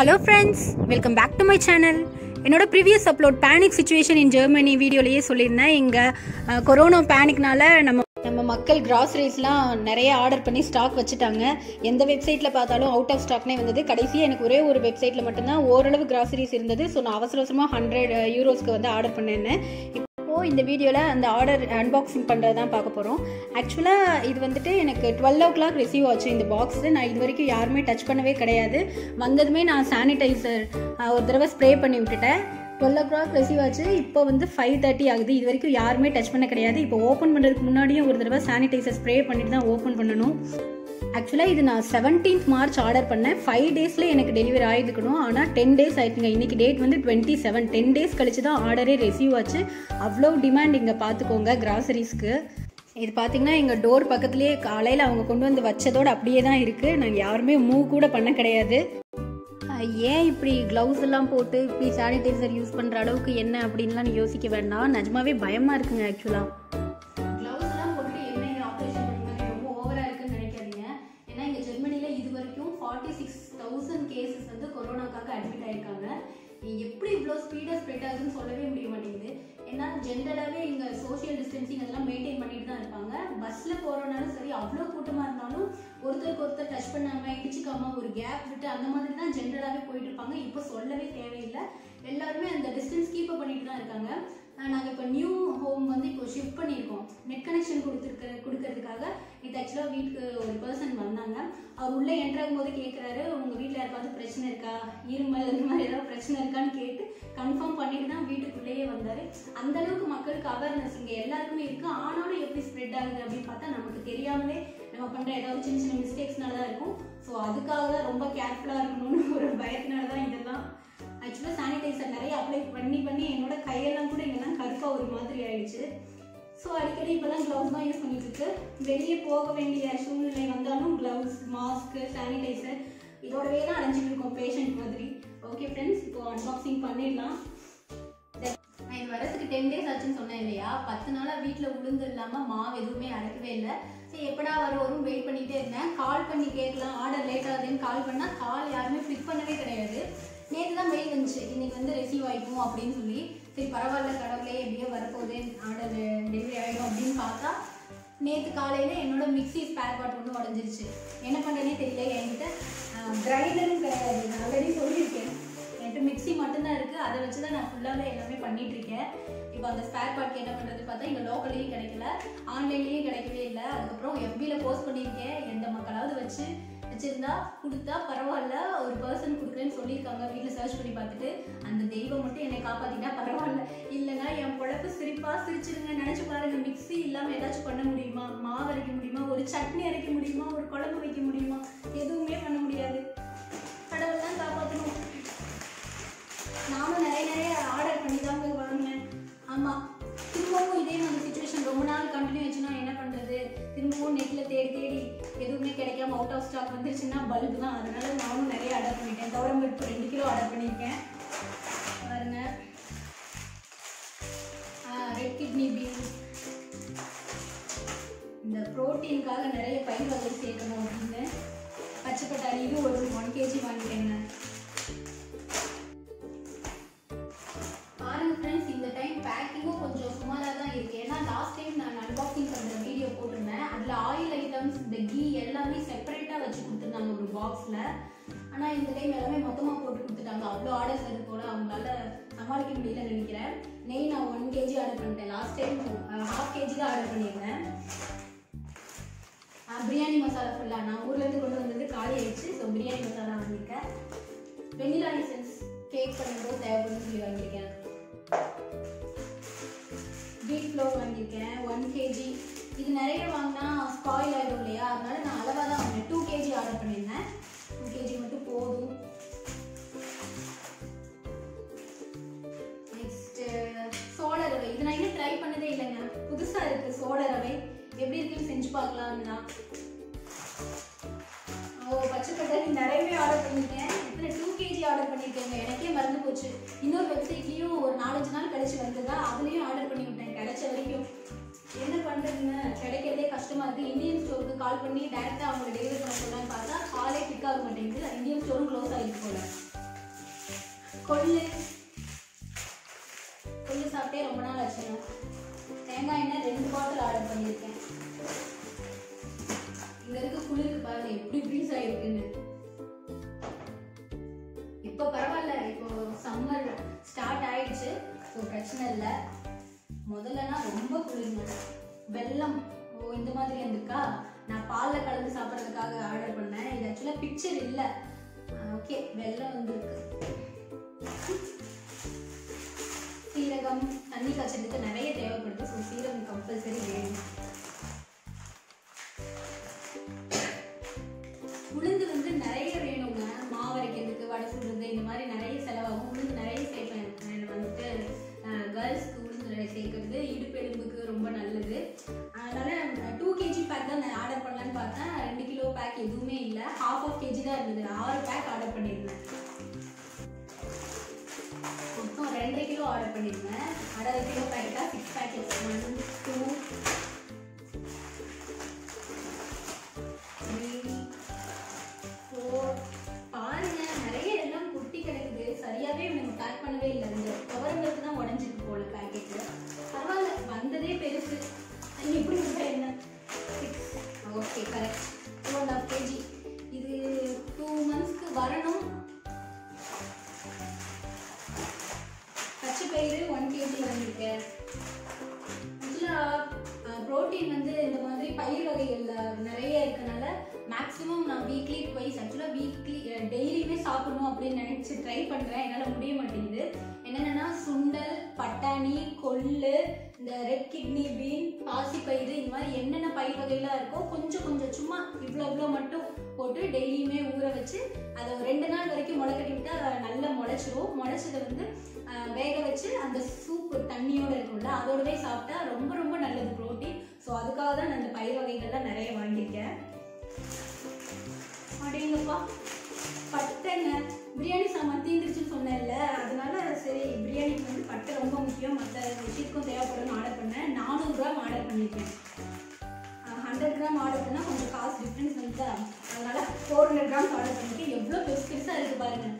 Hello friends welcome back to my channel என்னோட previous upload panic situation in Germany வீடியோலேயே சொல்லியிருந்தேன். இங்கே corona பேனிக்னால நம்ம நம்ம மக்கள் கிராசரிஸ்லாம் நிறைய ஆர்டர் பண்ணி ஸ்டாக் வச்சுட்டாங்க. எந்த வெப்சைட்டில் பார்த்தாலும் அவுட் ஆஃப் ஸ்டாக்னே வந்தது. கடைசியாக எனக்கு ஒரே ஒரு வெப்சைட்டில் மட்டும்தான் ஓரளவு கிராசரிஸ் இருந்தது. ஸோ நான் அவசர அவசரமாக ஹண்ட்ரட் யூரோஸ்க்கு வந்து ஆர்டர் பண்ணியிருந்தேன் இப்போது இந்த வீடியோவில் அந்த ஆர்டர் அன்பாக்சிங் பண்ணுறது தான் பார்க்க போகிறோம் ஆக்சுவலாக இது வந்துட்டு எனக்கு டுவெல் ஓ கிளாக் ரிசீவ் ஆச்சு இந்த பாக்ஸ் நான் இது வரைக்கும் யாருமே டச் பண்ணவே கிடையாது. வந்ததுமே நான் சானிடைசர் ஒரு தடவை ஸ்ப்ரே பண்ணி விட்டுட்டேன். டுவெல் ஓ கிளாக் ரிசீவ் ஆச்சு. இப்போ வந்து ஃபைவ் தேர்ட்டி ஆகுது. இது வரைக்கும் யாருமே டச் பண்ண கிடையாது. இப்போ ஓப்பன் பண்ணுறதுக்கு முன்னாடியும் ஒரு தடவை சானிடைசர் ஸ்ப்ரே பண்ணிட்டு தான் ஓப்பன் பண்ணணும். ஆக்சுவலாக இது நான் செவன்டீன்த் மார்ச் ஆர்டர் பண்ணேன். ஃபைவ் டேஸில் எனக்கு டெலிவரி ஆகிருக்கணும் ஆனால் டென் டேஸ் ஆயிடுச்சுங்க இன்றைக்கி டேட் வந்து டுவெண்ட்டி செவன் டென் டேஸ் கழிச்சு தான் ஆர்டரே ரிசீவ் ஆச்சு. அவ்வளோ டிமாண்ட் இங்கே பார்த்துக்கோங்க கிராசரிஸ்க்கு இது பார்த்தீங்கன்னா எங்கள் டோர் பக்கத்துலேயே காலையில் அவங்க கொண்டு வந்து வச்சதோடு அப்படியே தான் இருக்குது நாங்கள் யாருமே மூவ் கூட பண்ண கிடையாது. ஏன் இப்படி க்ளவுஸ் எல்லாம் போட்டு இப்படி சானிடைசர் யூஸ் பண்ணுற அளவுக்கு என்ன அப்படின்லாம் நீ யோசிக்க வேண்டாம். நிஜமாவே பயமாக இருக்குங்க ஆக்சுவலாக எப்படி இவ்வளோ ஸ்பீடாக ஸ்ப்ரெட் ஆகுதுன்னு சொல்லவே முடிய மாட்டேங்குது. ஏன்னா ஜென்ரலாகவே இங்கே சோஷியல் டிஸ்டன்சிங் அதெல்லாம் மெயின்டைன் பண்ணிட்டு தான் இருப்பாங்க. பஸ்ஸில் போகிறனாலும் சரி அவ்வளோ கூட்டமாக இருந்தாலும் ஒருத்தருக்கு ஒருத்தர் டச் பண்ணாமல் இடிச்சுக்காம ஒரு கேப் விட்டு அந்த மாதிரி தான் ஜென்ரலாகவே போயிட்டு இருப்பாங்க. இப்போ சொல்லவே தேவையில்லை. எல்லாருமே அந்த டிஸ்டன்ஸ் கீப்பப் பண்ணிட்டு தான் இருக்காங்க. நாங்கள் இப்போ நியூ ஹோம் வந்து இப்போ ஷிஃப்ட் பண்ணியிருக்கோம். நெட் கனெக்ஷன் கொடுத்துருக்க கொடுக்கறதுக்காக இது ஆக்சுவலாக வீட்டுக்கு ஒரு பர்சன் வந்தாங்க. அவர் உள்ளே என்ட்ராகும் போது கேட்குறாரு உங்கள் வீட்டில் யாருக்காவது பிரச்சனை இருக்கா? இருமல் இந்த மாதிரி ஏதாவது பிரச்சனை இருக்கான்னு கேட்டு கன்ஃபார்ம் பண்ணிட்டு தான் வீட்டுக்குள்ளேயே வந்தார். அந்த அளவுக்கு மக்களுக்கு அவேர்னஸ் இங்கே எல்லாருக்குமே இருக்குது ஆனாலும் எப்படி ஸ்ப்ரெட் ஆகுது அப்படின்னு பார்த்தா நமக்கு தெரியாமலே நம்ம பண்ணுற ஏதாவது சின்ன சின்ன மிஸ்டேக்ஸ்னால தான் இருக்கும். ஸோ அதுக்காக தான் ரொம்ப கேர்ஃபுல்லாக இருக்கணும்னு ஒரு பயத்தினால தான் இதெல்லாம் ஆக்சுவலாக சானிடைசர் நிறைய அப்ளை பண்ணி பண்ணி என்னோட கையெல்லாம் ஒரு மாதிரி ஆயிடுச்சு. ஸோ அடிக்கடி இப்போல்லாம் க்ளவுஸ் தான் யூஸ் பண்ணிட்டு இருக்கு. வெளியே போக வேண்டிய சூழ்நிலை வந்தாலும் க்ளவுஸ் மாஸ்க்கு சானிடைசர் இதோடவே தான் அடைஞ்சிட்டு இருக்கோம் பேஷண்ட் மாதிரி. ஓகே ஃப்ரெண்ட்ஸ் இப்போ அன்பாக்சிங் பண்ணிடலாம். நான் இது வரதுக்கு டென் டேஸ் ஆச்சுன்னு சொன்னேன் இல்லையா? பத்து நாளாக வீட்டில் உளுந்து இல்லாமல் மாவு எதுவுமே அரைக்கவே இல்லை. சரி எப்படா வர வரும் வெயிட் பண்ணிகிட்டே இருந்தேன். கால் பண்ணி கேட்கலாம். ஆர்டர் லேட் ஆகுதுன்னு கால் பண்ணால் கால் யாருமே பிக் பண்ணவே கிடையாது. நேற்று தான் மெயில் வந்துச்சு. இன்னைக்கு வந்து ரிசீவ் ஆகிக்கும் அப்படின்னு சொல்லி. சரி பரவாயில்ல கடவுளே எப்படியோ வரப்போகுது ஆர்டர் டெலிவரி ஆகிடும் அப்படின்னு பார்த்தா நேற்று காலையில் என்னோட மிக்ஸி ஸ்பேர் பார்ட் ஒன்று உடஞ்சிருச்சு. என்ன பண்ணுறேனே தெரியல என்கிட்ட கிரைண்டரும் கிடையாது. நான் ஆல்ரெடி சொல்லியிருக்கேன். என்கிட்ட மிக்ஸி மட்டும்தான் இருக்குது அதை வச்சு தான் நான் ஃபுல்லாகவே எல்லாமே பண்ணிகிட்ருக்கேன் இப்போ அந்த ஸ்பேர் பார்ட் என்ன பண்ணுறது பார்த்தா இங்கே லோக்கல்லையும் கிடைக்கல. ஆன்லைன்லேயும் கிடைக்கவே இல்லை. அதுக்கப்புறம் எஃபியில் போஸ்ட் பண்ணியிருக்கேன். எந்த மக்களாவது வச்சு வச்சிருந்தா கொடுத்தா பரவாயில்ல ஒரு பர்சன் கொடுக்குறேன்னு சொல்லியிருக்காங்க. வீட்டில் சர்ச் பண்ணி பார்த்துட்டு அந்த தெய்வம் மட்டும் என்னை காப்பாற்றிட்டா பரவாயில்ல. இல்லைன்னா என் பொழப்பு சிரிப்பாக சிரிச்சிருங்க. நினச்சி பாருங்க மிக்ஸி இல்லாமல் ஏதாச்சும் பண்ண முடியுமா? மாவு அரைக்க முடியுமா? ஒரு சட்னி அரைக்க முடியுமா? ஒரு குழம்பு வைக்க முடியுமா? எதுவுமே பண்ண முடியாது. கடவுள் தான் காப்பாற்றணும் நானும் நிறைய நிறைய ஆர்டர் பண்ணி தாங்க வாங்கினேன். ஆமாம் திரும்பவும் தேடி தேடி எதுவுமே கிடைக்காம அவுட் ஆஃப் ஸ்டாக் வந்துருச்சுன்னா பல்பு தான். அதனால நானும் நிறைய ஆர்டர் பண்ணிட்டேன். தவிரம் பருப்பு ரெண்டு கிலோ ஆர்டர் பண்ணியிருக்கேன். பாருங்க. ரெட் கிட்னி பீன்ஸ் இந்த ப்ரோட்டீனுக்காக நிறைய பயிர் வகை சேர்க்கணும் அப்படின்னு. பச்சை பட்டாணி இது ஒரு ஒன் கேஜி வாங்கிட்டேங்க பாக்ஸில் ஆனால் இந்த டைம் எல்லாமே மொத்தமாக போட்டு கொடுத்துட்டாங்க. அவ்வளோ ஆர்டர்ஸ் இருக்கு போல அவங்களால சமாளிக்க முடியலன்னு நினைக்கிறேன். நெய் நான் ஒன் கேஜி ஆர்டர் பண்ணிட்டேன். லாஸ்ட் டைம் ஹாஃப் கேஜி தான் ஆர்டர் பண்ணியிருந்தேன். பிரியாணி மசாலா ஃபுல்லாக நான் ஊர்லேருந்து கொண்டு வந்தது காலி ஆயிடுச்சு. ஸோ பிரியாணி மசாலா வாங்கியிருக்கேன். வெண்ணிலா எசன்ஸ் கேக் பண்ணும்போது தேவைப்படுன்னு சொல்லி வாங்கியிருக்கேன். வீட் ஃப்ளோர் வாங்கியிருக்கேன். ஒன் கேஜி இது நிறைய வாங்கினா ஸ்பாயில் ஆகிடும் இல்லையா? அதனால நான் அளவாக தான் கால் பண்ணி டேரெக்டாக அவங்க டெலிவரி பண்ண சொன்னான்னு பார்த்தா காலே பிக் ஆக மாட்டேங்குது. இங்கேயும் ஸ்டோரும் க்ளோஸ் ஆகிட்டு போல. கொள்ளு. கொள்ளு சாப்பிட்டே ரொம்ப நாள் ஆச்சுங்க தேங்காய் எண்ணெய் ரெண்டு பாட்டில் ஆர்டர் பண்ணியிருக்கேன். இங்க இருக்க குளிருக்கு பாருங்க எப்படி ஃப்ரீஸ் ஆயிருக்குன்னு. இப்போ பரவாயில்ல இப்போ சம்மர் ஸ்டார்ட் ஆயிடுச்சு. ஸோ பிரச்சனை இல்லை. முதல்லனா ரொம்ப குளிருங்க. வெல்லம் ஓ இந்த மாதிரி இருந்துக்கா நான் பாலில் கலந்து சாப்பிட்றதுக்காக ஆர்டர் பண்ணேன். இது ஆக்சுவலாக பிக்சர் இல்லை. ஓகே வெள்ளம் வந்து சீரகம் தண்ணி காய்ச்சலுக்கு நிறைய தேவைப்படுது. ஸோ சீரகம் கம்பல்சரி வேணும். கிலோ ஆர்டர் அரை கிலோ அப்படின்னு நினைச்சு ட்ரை பண்றேன். என்னால் முடிய மாட்டேங்குது. என்னென்னா சுண்டல் பட்டாணி கொள்ளு இந்த ரெட் கிட்னி பீன் பாசிப்பயிறு இந்த மாதிரி என்னென்ன பயிர் வகைகளாக இருக்கோ கொஞ்சம் கொஞ்சம் சும்மா இவ்வளோ இவ்வளோ மட்டும் போட்டு டெய்லியுமே ஊற வச்சு அதை ஒரு ரெண்டு நாள் வரைக்கும் முளைக்கட்டி அதை நல்லா முளைச்சிரும். முளைச்சதை வந்து வேக வச்சு அந்த சூப்பு தண்ணியோட இருக்கும்ல அதோடவே சாப்பிட்டா ரொம்ப ரொம்ப நல்லது ப்ரோட்டீன் ஸோ அதுக்காக தான் நான் இந்த பயிர் வகைகள்லாம் நிறைய வாங்கியிருக்கேன். அப்படிங்கப்பா. பட் பிரியாணி சாமான் தீந்துருச்சுன்னு சொன்னேன்ல அதனால சரி பிரியாணிக்கு வந்து பட்டை ரொம்ப முக்கியம். மற்ற விஷயத்துக்கும் தேவைப்படும்னு ஆர்டர் பண்ணேன். நானூறு கிராம் ஆர்டர் பண்ணியிருக்கேன். ஹண்ட்ரட் கிராம் ஆர்டர் பண்ணால் கொஞ்சம் காசு டிஃப்ரென்ஸ் வந்து அதனால் ஃபோர் ஹண்ட்ரட் கிராம்ஸ் ஆர்டர் பண்ணிட்டு எவ்வளோ பெருசு பெருசாக இருக்குது பாருங்கள்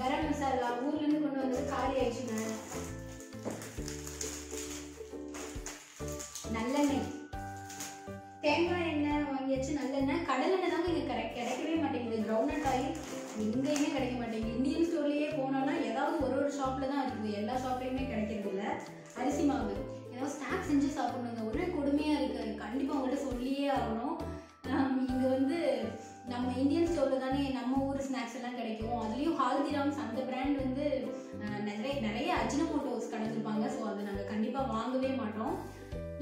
கரம் மசாலா ஊர்ல இருந்து கொண்டு வந்தது காலி ஆயிடுச்சுங்க நல்லெண்ணெய். தேங்காய் எண்ணெய் வாங்கியாச்சு நல்லெண்ணெய். கடலெண்ணெய் தாங்க இங்கே கிடை கிடைக்கவே மாட்டேங்குது. கிரவுண்ட் ஆயில் எங்கேயுமே கிடைக்க மாட்டேங்குது. இந்தியன் ஸ்டோர்லேயே போனோம்னா ஏதாவது ஒரு ஒரு ஷாப்பில் தான் இருக்குது. எல்லா ஷாப்லேயுமே கிடைக்கிறது இல்ல. அரிசி மாவு. ஏதாவது ஸ்நாக்ஸ் செஞ்சு சாப்பிடணுங்க. ஒரே கொடுமையாக இருக்குது கண்டிப்பாக உங்கள்கிட்ட சொல்லியே ஆகணும். நம்ம இந்தியன் ஸ்டோரில் தானே நம்ம ஊர் ஸ்நாக்ஸ் எல்லாம் கிடைக்கும். அதுலேயும் ஹால்திராம்ஸ் அந்த பிராண்ட் வந்து நிறைய நிறைய அஜினமோட்டோஸ் கலந்துருப்பாங்க ஸோ அதை நாங்கள் கண்டிப்பாக வாங்கவே மாட்டோம்.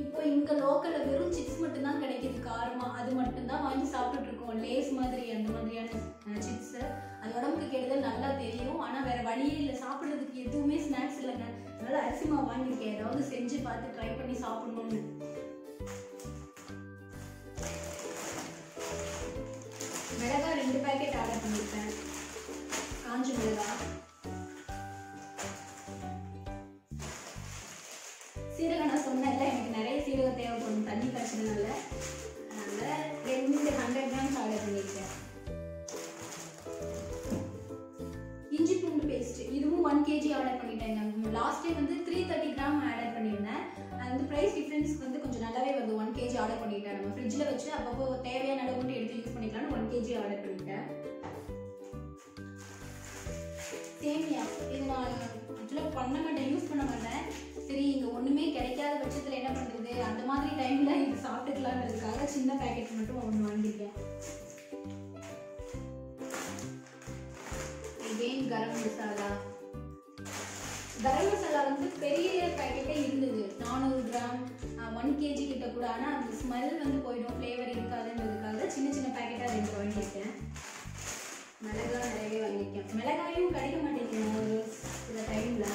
இப்போ இங்க லோக்கல்ல வெறும் சிப்ஸ் மட்டும் தான் காரமாக காரமா அது மட்டும் தான் வாங்கி சாப்பிட்டுட்டு இருக்கோம். லேஸ் மாதிரி அந்த மாதிரியான சிப்ஸ் அது உடம்புக்கு கெடுதல் நல்லா தெரியும். ஆனா வேற வழியே இல்லை. சாப்பிடுறதுக்கு எதுவுமே ஸ்நாக்ஸ் இல்லைங்க. அதனால அரிசிமா வாங்கியிருக்கேன். ஏதாவது செஞ்சு பார்த்து ட்ரை பண்ணி சாப்பிடணும்னு. பேக்கெட் ஆர்டர் பண்ணியிருக்கேன். காஞ்சி மிளகா. சீரகம் நான் சொன்னதில்ல எனக்கு நிறைய சீரகம் தேவைப்படும். தண்ணி பிரச்சனை இல்லை. அதனால் ரெண்டு ஹண்ட்ரட் கிராம்ஸ் ஆர்டர் பண்ணியிருக்கேன். இஞ்சி பூண்டு பேஸ்ட் இதுவும் ஒன் கேஜி ஆர்டர் பண்ணிட்டேங்க லாஸ்ட் டைம் வந்து த்ரீ தேர்ட்டி கிராம் ஆர்டர் பண்ணியிருந்தேன். அது வந்து ப்ரைஸ் டிஃப்ரென்ஸ் வந்து கொஞ்சம் நல்லாவே வருது. ஒன் கேஜி ஆர்டர் பண்ணிட்டேன். நம்ம ஃப்ரிட்ஜில் வச்சு அப்பப்போ தேவையான அளவு கேஜி ஆர்டர் பண்ணிட்டேன் சேமியா இது நான் ஆக்சுவலாக பண்ண மாட்டேன் யூஸ் பண்ண மாட்டேன் சரி இங்கே ஒன்றுமே கிடைக்காத பட்சத்தில் என்ன பண்ணுறது அந்த மாதிரி டைமில் இது சாப்பிட்டுக்கலான்றதுக்காக சின்ன பேக்கெட் மட்டும் ஒன்று வாங்கியிருக்கேன். எகெயின் கரம் மசாலா. கரம் மசாலா வந்து பெரிய பேக்கெட்டே இருந்தது. நானூறு கிராம். ஒன் கேஜி கிட்ட கூட. ஆனால் அந்த ஸ்மெல் வந்து போயிடும். ஃப்ளேவர் இருக்காதுன்றதுக்காக சின்ன சின்ன பேக்கெட்டாக ரெண்டு வாங்கியிருக்கேன். மிளகாய் நிறையவே வாங்கியிருக்கேன். மிளகாயும் கிடைக்க மாட்டேங்குது ஒரு சில டைமில்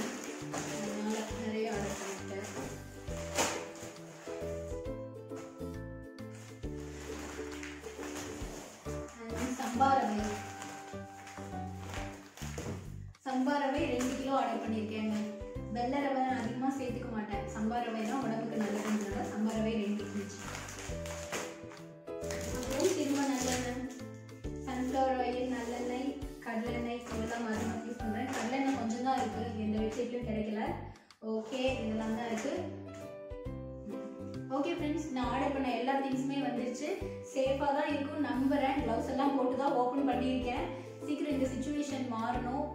நம்புறேன் எல்லாம் போட்டு தான் ஓப்பன் பண்ணியிருக்கேன். சீக்கிரம் இந்த சுச்சுவேஷன் மாறணும்.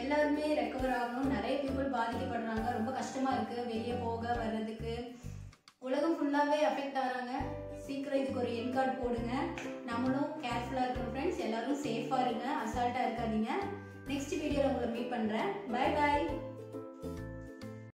எல்லாருமே ரெக்கவர் ஆகணும். நிறைய பீப்புள் பாதிக்கப்படுறாங்க. ரொம்ப கஷ்டமா இருக்கு. வெளியே போக வர்றதுக்கு. உலகம் ஃபுல்லாகவே அஃபெக்ட் ஆகிறாங்க சீக்கிரம் இதுக்கு ஒரு என் கார்டு போடுங்க. நம்மளும் கேர்ஃபுல்லாக இருக்கணும் ஃப்ரெண்ட்ஸ் எல்லாரும் சேஃபாக இருங்க. அசால்ட்டாக இருக்காதீங்க. நெக்ஸ்ட் வீடியோவில் உங்களை மீட் பண்ணுறேன் பை பாய்